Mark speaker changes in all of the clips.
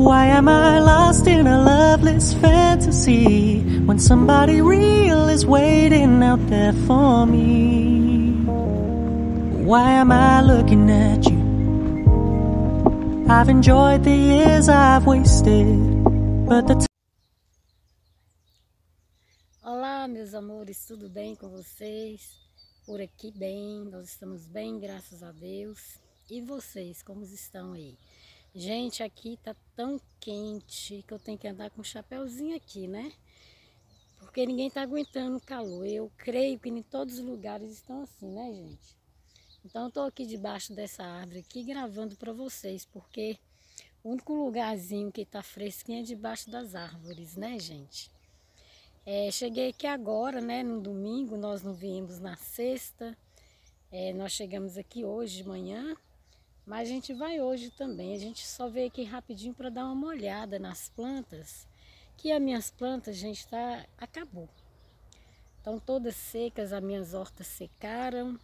Speaker 1: Why am I lost in a loveless fantasy when somebody real is waiting out there for me? Why am I looking at you? I've enjoyed the years I've wasted, but the
Speaker 2: Olá, meus amores, tudo bem com vocês? Por aqui bem, nós estamos bem, graças a Deus. E vocês, como estão aí? Gente, aqui tá tão quente que eu tenho que andar com um chapéuzinho aqui, né? Porque ninguém tá aguentando o calor. Eu creio que em todos os lugares estão assim, né, gente? Então eu tô aqui debaixo dessa árvore aqui gravando para vocês, porque o único lugarzinho que tá fresquinho é debaixo das árvores, né, gente? É, cheguei aqui agora, né, no domingo, nós não viemos na sexta, é, nós chegamos aqui hoje de manhã, mas a gente vai hoje também. A gente só veio aqui rapidinho para dar uma olhada nas plantas. Que as minhas plantas, gente, tá acabou. Estão todas secas, as minhas hortas secaram,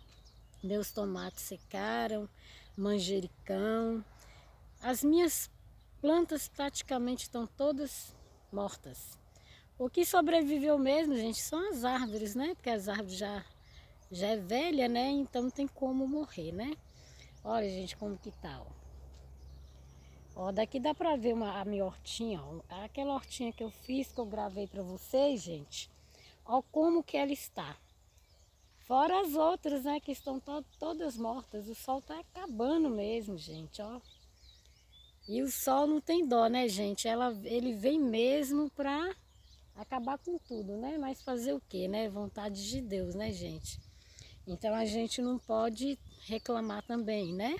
Speaker 2: meus tomates secaram, manjericão. As minhas plantas praticamente estão todas mortas. O que sobreviveu mesmo, gente, são as árvores, né? Porque as árvores já, já é velha, né? Então não tem como morrer, né? Olha, gente, como que tá, ó. Ó, daqui dá pra ver uma, a minha hortinha, ó. Aquela hortinha que eu fiz, que eu gravei pra vocês, gente. Ó como que ela está. Fora as outras, né, que estão to todas mortas. O sol tá acabando mesmo, gente, ó. E o sol não tem dó, né, gente? Ela, ele vem mesmo pra acabar com tudo, né? Mas fazer o quê, né? Vontade de Deus, né, gente? Então a gente não pode reclamar também, né?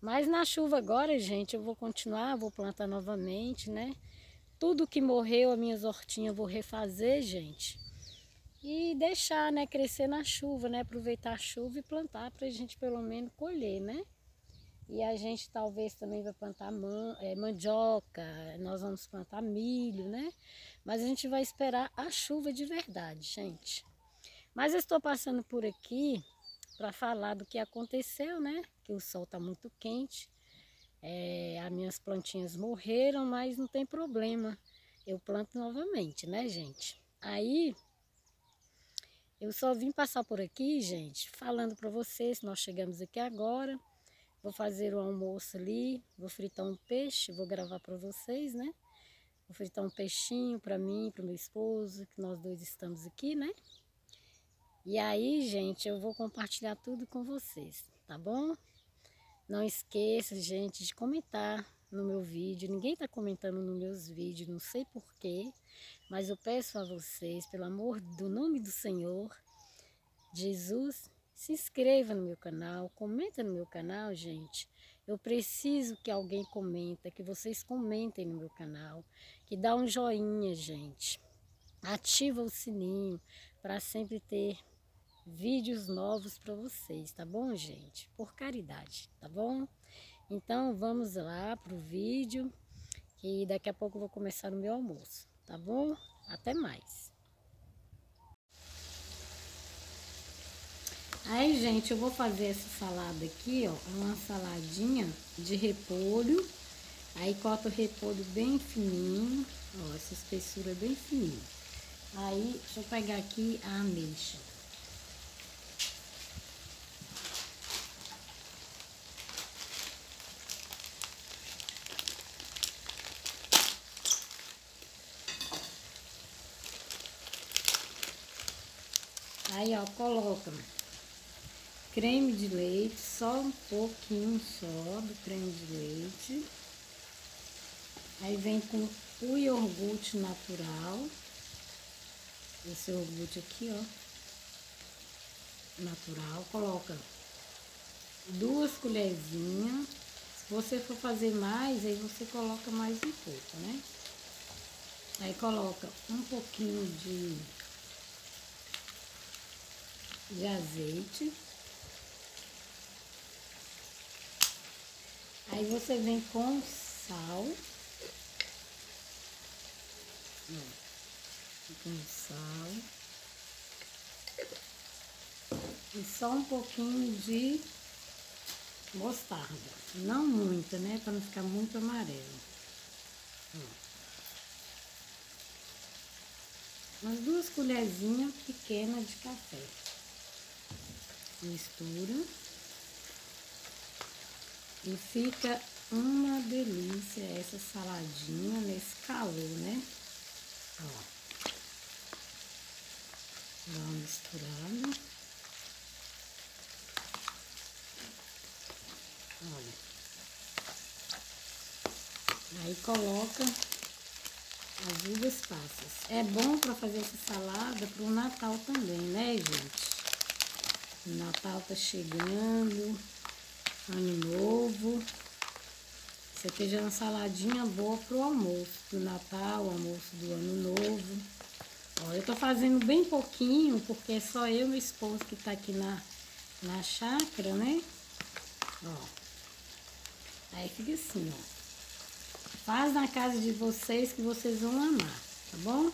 Speaker 2: Mas na chuva agora, gente, eu vou continuar, vou plantar novamente, né? Tudo que morreu, as minhas hortinhas, eu vou refazer, gente. E deixar, né, crescer na chuva, né? Aproveitar a chuva e plantar para a gente pelo menos colher, né? E a gente talvez também vai plantar man, é, mandioca, nós vamos plantar milho, né? Mas a gente vai esperar a chuva de verdade, gente. Mas eu estou passando por aqui para falar do que aconteceu, né? Que o sol está muito quente. É, as minhas plantinhas morreram, mas não tem problema. Eu planto novamente, né, gente? Aí, eu só vim passar por aqui, gente, falando para vocês. Nós chegamos aqui agora. Vou fazer o almoço ali. Vou fritar um peixe. Vou gravar para vocês, né? Vou fritar um peixinho para mim, para meu esposo, que nós dois estamos aqui, né? E aí, gente, eu vou compartilhar tudo com vocês, tá bom? Não esqueça, gente, de comentar no meu vídeo. Ninguém tá comentando nos meus vídeos, não sei porquê, mas eu peço a vocês, pelo amor do nome do Senhor, Jesus, se inscreva no meu canal, comenta no meu canal, gente. Eu preciso que alguém comenta, que vocês comentem no meu canal, que dá um joinha, gente. Ativa o sininho para sempre ter vídeos novos para vocês, tá bom, gente? Por caridade, tá bom? Então, vamos lá pro vídeo, que daqui a pouco eu vou começar o meu almoço, tá bom? Até mais. Aí, gente, eu vou fazer essa salada aqui, ó, uma saladinha de repolho. Aí corta o repolho bem fininho, ó, essa espessura bem fininha. Aí, deixa eu pegar aqui a ameixa. Aí, ó, coloca creme de leite, só um pouquinho só do creme de leite. Aí vem com o iogurte natural. Esse iogurte aqui, ó. Natural. Coloca duas colherzinhas você for fazer mais, aí você coloca mais um pouco, né? Aí coloca um pouquinho de, de azeite. Aí você vem com sal. Com sal. E só um pouquinho de mostarda. Não muita, né? Para não ficar muito amarelo. Umas duas colherzinhas pequenas de café. Mistura. E fica uma delícia essa saladinha nesse calor, né? Ó. Dá uma misturada. Olha. Aí coloca as uvas passas. É bom para fazer essa salada para o Natal também, né, gente? O Natal tá chegando. Ano novo. Isso aqui já é uma saladinha boa pro almoço do Natal, almoço do Ano Novo. Ó, eu tô fazendo bem pouquinho, porque é só eu e meu esposo que tá aqui na, na chácara, né? Ó. Aí fica assim, ó. Faz na casa de vocês que vocês vão amar, tá bom?